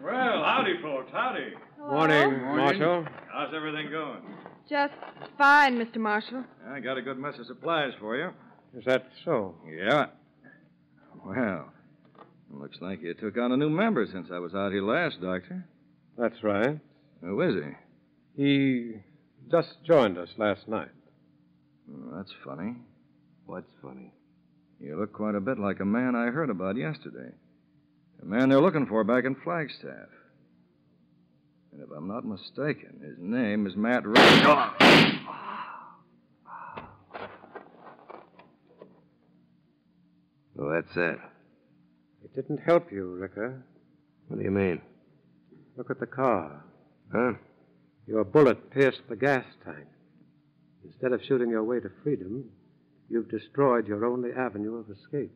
Well, howdy, folks. Howdy. Morning, Marshall. How's everything going? Just fine, Mr. Marshall. I got a good mess of supplies for you. Is that so? Yeah. Well, looks like you took on a new member since I was out here last, Doctor. That's right. Who is he? He just joined us last night. Oh, that's funny. What's funny? You look quite a bit like a man I heard about yesterday. A man they're looking for back in Flagstaff. And if I'm not mistaken, his name is Matt Ray. Well, that's it. It didn't help you, Ricker. What do you mean? Look at the car. Huh? Your bullet pierced the gas tank. Instead of shooting your way to freedom, you've destroyed your only avenue of escape.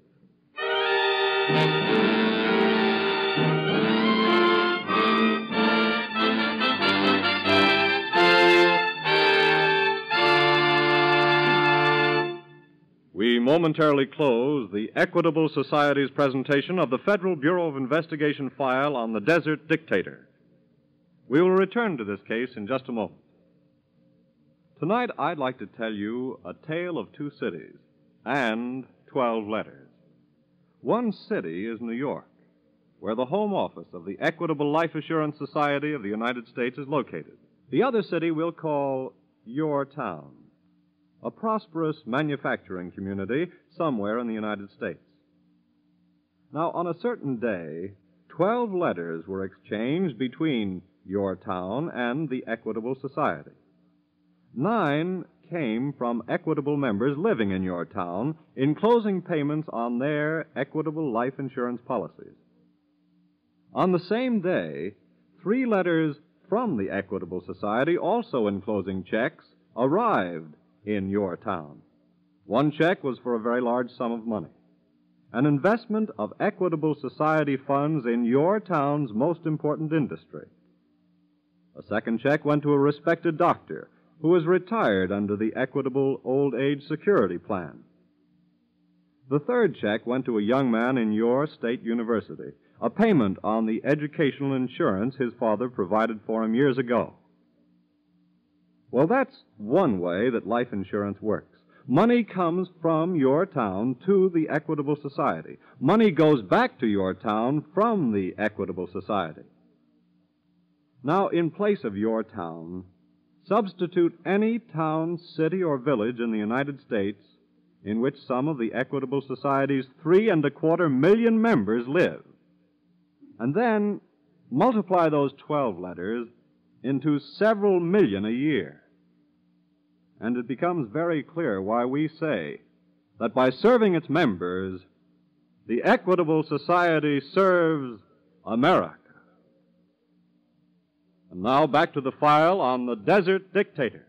We momentarily close the Equitable Society's presentation of the Federal Bureau of Investigation file on the Desert Dictator. We will return to this case in just a moment. Tonight, I'd like to tell you a tale of two cities and 12 letters. One city is New York, where the home office of the Equitable Life Assurance Society of the United States is located. The other city we'll call Your Town, a prosperous manufacturing community somewhere in the United States. Now, on a certain day, 12 letters were exchanged between Your Town and the Equitable Society. Nine came from Equitable members living in your town, enclosing payments on their Equitable life insurance policies. On the same day, three letters from the Equitable Society, also enclosing checks, arrived in your town. One check was for a very large sum of money. An investment of Equitable Society funds in your town's most important industry. A second check went to a respected doctor who was retired under the Equitable Old Age Security Plan. The third check went to a young man in your state university, a payment on the educational insurance his father provided for him years ago. Well, that's one way that life insurance works. Money comes from your town to the Equitable Society. Money goes back to your town from the Equitable Society. Now, in place of your town, substitute any town, city, or village in the United States in which some of the Equitable Society's three and a quarter million members live. And then multiply those 12 letters into several million a year. And it becomes very clear why we say that by serving its members, the Equitable Society serves America. And now back to the file on the Desert Dictator.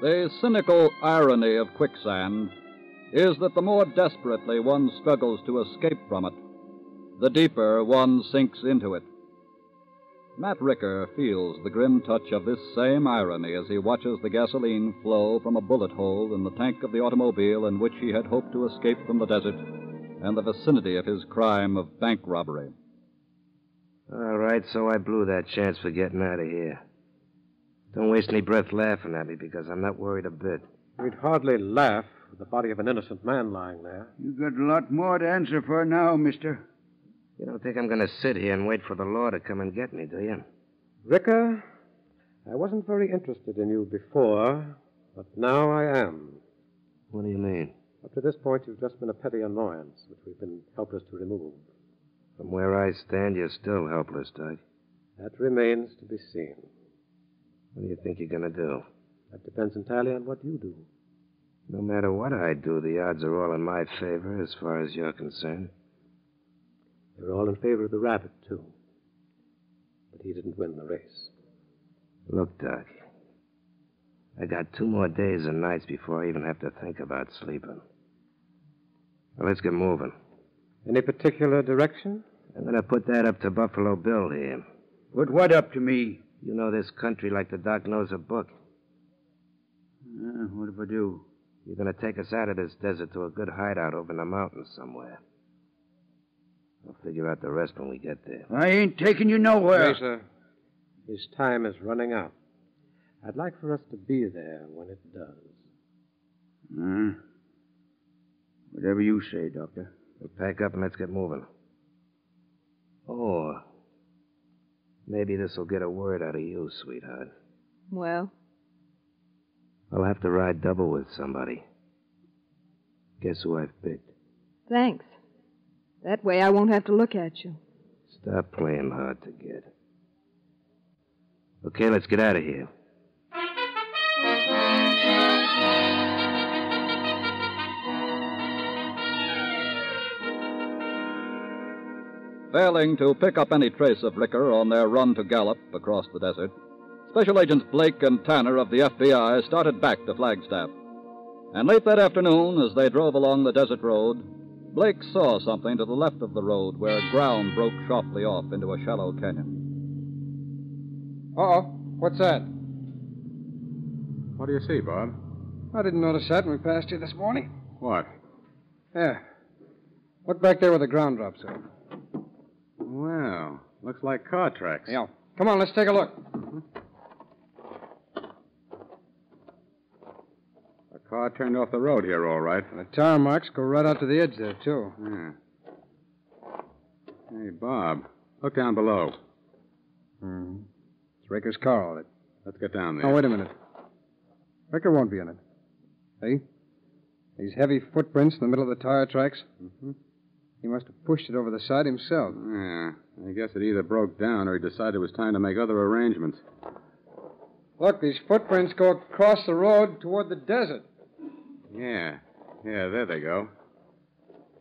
The cynical irony of quicksand is that the more desperately one struggles to escape from it, the deeper one sinks into it. Matt Ricker feels the grim touch of this same irony as he watches the gasoline flow from a bullet hole in the tank of the automobile in which he had hoped to escape from the desert and the vicinity of his crime of bank robbery. All right, so I blew that chance for getting out of here. Don't waste any breath laughing at me because I'm not worried a bit. We'd hardly laugh with the body of an innocent man lying there. You've got a lot more to answer for now, mister. You don't think I'm going to sit here and wait for the law to come and get me, do you? Ricker, I wasn't very interested in you before, but now I am. What do you mean? Up to this point, you've just been a petty annoyance, which we've been helpless to remove. From where I stand, you're still helpless, Doc. That remains to be seen. What do you think you're going to do? That depends entirely on what you do. No matter what I do, the odds are all in my favor as far as you're concerned. They're all in favor of the rabbit, too. But he didn't win the race. Look, Doc. I got two more days and nights before I even have to think about sleeping. Well, let's get moving. Any particular direction? I'm going to put that up to Buffalo Bill here. Put what up to me? You know this country like the doc knows a book. Uh, what if I do? You're going to take us out of this desert to a good hideout over in the mountains somewhere. I'll figure out the rest when we get there. I ain't taking you nowhere. Mesa, his time is running out. I'd like for us to be there when it does. Uh, whatever you say, Doctor. We'll pack up and let's get moving. Oh, maybe this will get a word out of you, sweetheart. Well, I'll have to ride double with somebody. Guess who I've picked? thanks. That way I won't have to look at you. Stop playing hard to get. Okay, let's get out of here. Failing to pick up any trace of Ricker on their run to Gallup across the desert, Special Agents Blake and Tanner of the FBI started back to Flagstaff. And late that afternoon, as they drove along the desert road, Blake saw something to the left of the road where ground broke sharply off into a shallow canyon. Uh-oh. What's that? What do you see, Bob? I didn't notice that when we passed you this morning. What? Yeah. Look back there where the ground drops off. Well, looks like car tracks. Yeah. Come on, let's take a look. A car turned off the road here, all right. The tire marks go right out to the edge there, too. Yeah. Hey, Bob, look down below. Hmm. It's Ricker's car, all right. Let's get down there. Oh, wait a minute. Ricker won't be in it. See? These heavy footprints in the middle of the tire tracks. Mm-hmm. He must have pushed it over the side himself. Yeah. I guess it either broke down or he decided it was time to make other arrangements. Look, these footprints go across the road toward the desert. Yeah. Yeah, there they go.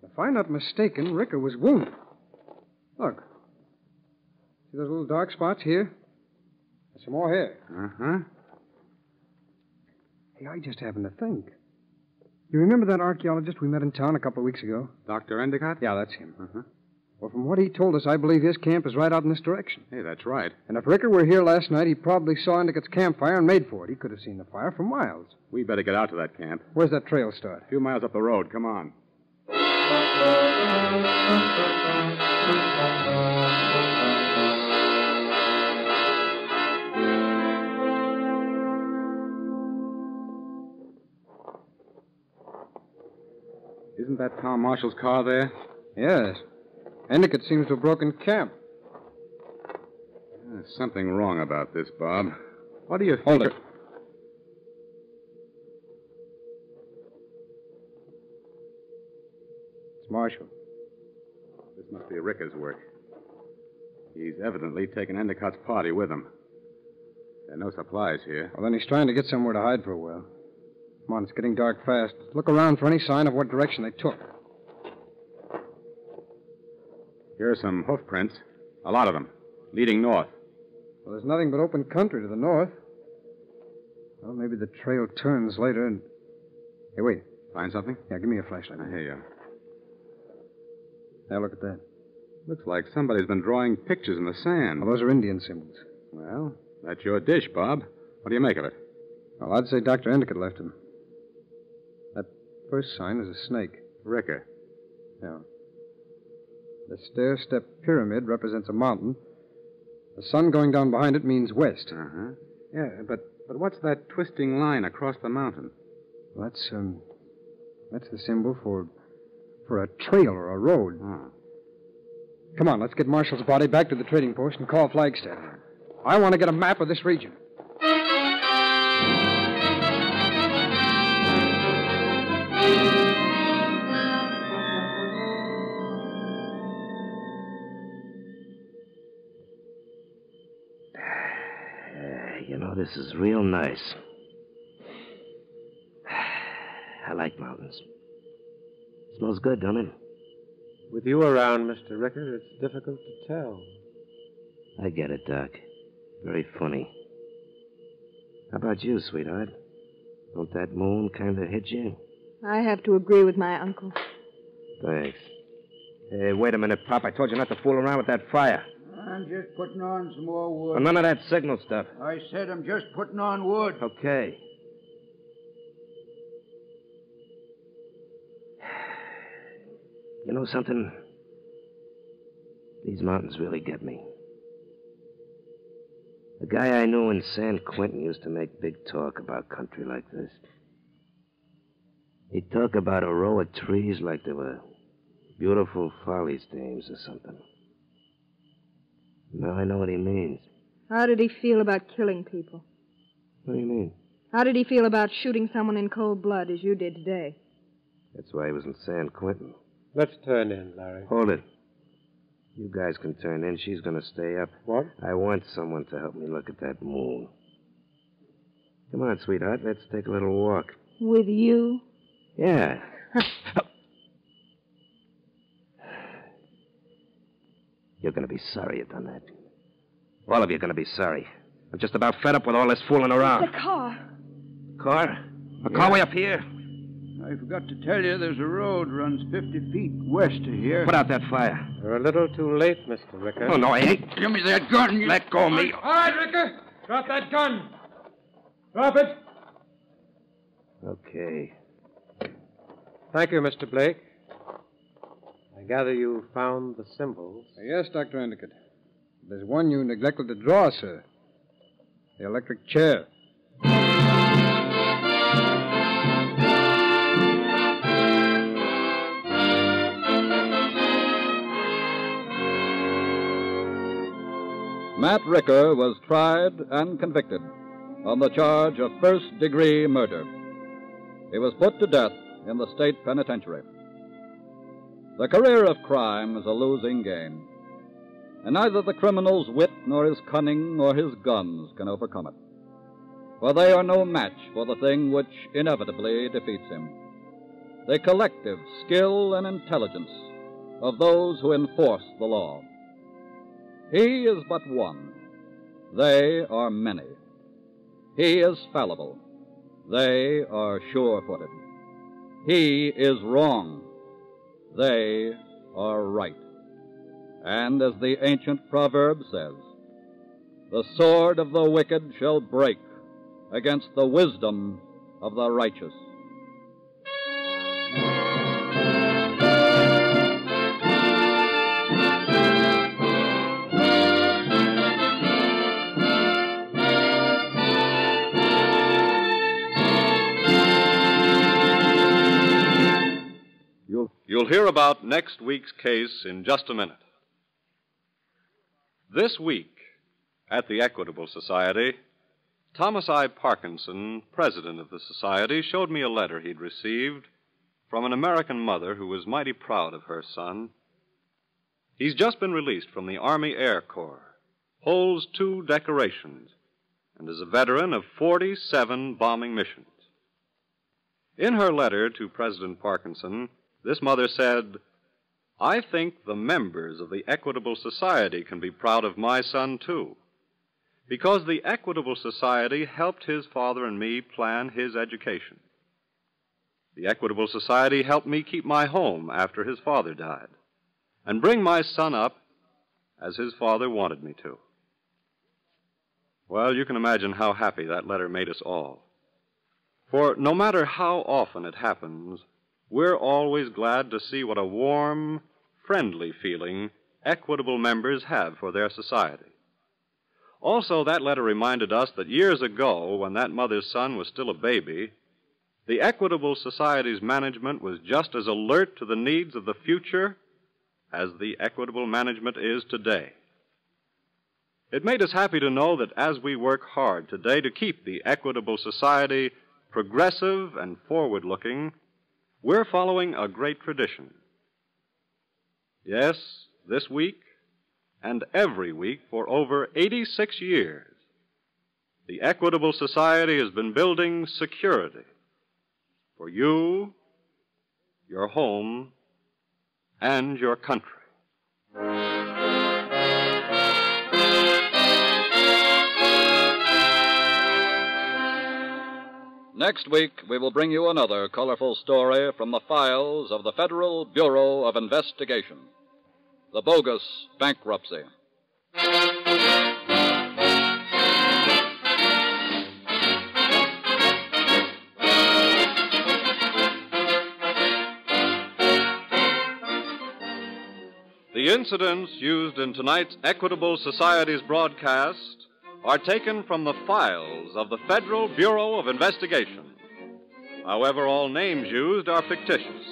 If I'm not mistaken, Ricker was wounded. Look. See those little dark spots here? There's some more here. Uh-huh. Hey, I just happened to think. You remember that archaeologist we met in town a couple of weeks ago? Dr. Endicott? Yeah, that's him. Uh-huh. Well, from what he told us, I believe his camp is right out in this direction. Hey, that's right. And if Ricker were here last night, he probably saw Endicott's campfire and made for it. He could have seen the fire for miles. We better get out to that camp. Where's that trail start? A few miles up the road. Come on. Isn't that Tom Marshall's car there? Yes. Endicott seems to have broken camp. There's something wrong about this, Bob. What do you think? Hold it. It's Marshall. This must be Ricker's work. He's evidently taken Endicott's party with him. There are no supplies here. Well, then he's trying to get somewhere to hide for a while. Come on, it's getting dark fast. Look around for any sign of what direction they took. Here are some hoof prints. A lot of them. Leading north. Well, there's nothing but open country to the north. Well, maybe the trail turns later and. Hey, wait. Find something? Yeah, give me a flashlight. I hear you. Now, look at that. Looks like somebody's been drawing pictures in the sand. Well, those are Indian symbols. Well, that's your dish, Bob. What do you make of it? Well, I'd say Dr. Endicott left him. That first sign is a snake. Ricker. Yeah. The stair step pyramid represents a mountain. The sun going down behind it means west. Uh huh. Yeah, but but what's that twisting line across the mountain? Well, that's um, that's the symbol for for a trail or a road. Oh. Come on, let's get Marshall's body back to the trading post and call Flagstaff. I want to get a map of this region. This is real nice. I like mountains. Smells good, don't it? With you around, Mr. Ricker, it's difficult to tell. I get it, Doc. Very funny. How about you, sweetheart? Don't that moon kind of hit you? I have to agree with my uncle. Thanks. Hey, wait a minute, Pop. I told you not to fool around with that fire. I'm just putting on some more wood. Well, none of that signal stuff. I said I'm just putting on wood. Okay. You know something? These mountains really get me. The guy I knew in San Quentin used to make big talk about country like this. He'd talk about a row of trees like they were beautiful follies dames or something. Now I know what he means. How did he feel about killing people? What do you mean? How did he feel about shooting someone in cold blood as you did today? That's why he was in San Quentin. Let's turn in, Larry. Hold it. You guys can turn in. She's going to stay up. What? I want someone to help me look at that moon. Come on, sweetheart. Let's take a little walk. With you? Yeah. You're going to be sorry you done that. All of you are going to be sorry. I'm just about fed up with all this fooling around. The car. Car? A car way up here? I forgot to tell you there's a road runs 50 feet west of here. Put out that fire. You're a little too late, Mr. Ricker. Oh, no, I ain't. Give me that gun. You... Let go of me. All right, Ricker. Drop that gun. Drop it. Okay. Thank you, Mr. Blake. I gather you found the symbols. Yes, Dr. Endicott. There's one you neglected to draw, sir. The electric chair. Matt Ricker was tried and convicted on the charge of first degree murder. He was put to death in the state penitentiary. The career of crime is a losing game, and neither the criminal's wit nor his cunning nor his guns can overcome it. For they are no match for the thing which inevitably defeats him the collective skill and intelligence of those who enforce the law. He is but one. They are many. He is fallible. They are sure footed. He is wrong. They are right. And as the ancient proverb says, the sword of the wicked shall break against the wisdom of the righteous. You'll hear about next week's case in just a minute. This week, at the Equitable Society, Thomas I. Parkinson, president of the Society, showed me a letter he'd received from an American mother who was mighty proud of her son. He's just been released from the Army Air Corps, holds two decorations, and is a veteran of 47 bombing missions. In her letter to President Parkinson, this mother said, I think the members of the Equitable Society can be proud of my son, too, because the Equitable Society helped his father and me plan his education. The Equitable Society helped me keep my home after his father died and bring my son up as his father wanted me to. Well, you can imagine how happy that letter made us all. For no matter how often it happens, we're always glad to see what a warm, friendly feeling equitable members have for their society. Also, that letter reminded us that years ago, when that mother's son was still a baby, the Equitable Society's management was just as alert to the needs of the future as the Equitable management is today. It made us happy to know that as we work hard today to keep the Equitable Society progressive and forward looking, we're following a great tradition. Yes, this week and every week for over 86 years, the Equitable Society has been building security for you, your home, and your country. Next week, we will bring you another colorful story from the files of the Federal Bureau of Investigation The Bogus Bankruptcy. The incidents used in tonight's Equitable Society's broadcast are taken from the files of the Federal Bureau of Investigation. However, all names used are fictitious,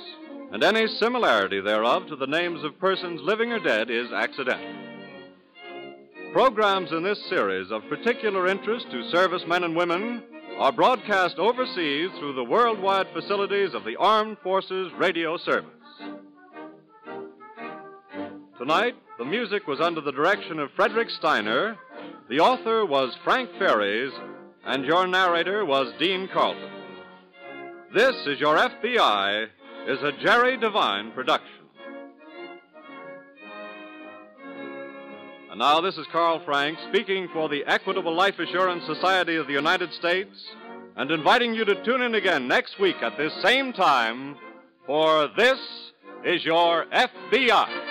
and any similarity thereof to the names of persons living or dead is accidental. Programs in this series of particular interest to servicemen and women are broadcast overseas through the worldwide facilities of the Armed Forces Radio Service. Tonight, the music was under the direction of Frederick Steiner, the author was Frank Ferries, and your narrator was Dean Carlton. This is Your FBI is a Jerry Devine production. And now this is Carl Frank speaking for the Equitable Life Assurance Society of the United States and inviting you to tune in again next week at this same time for This is Your FBI.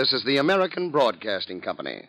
This is the American Broadcasting Company.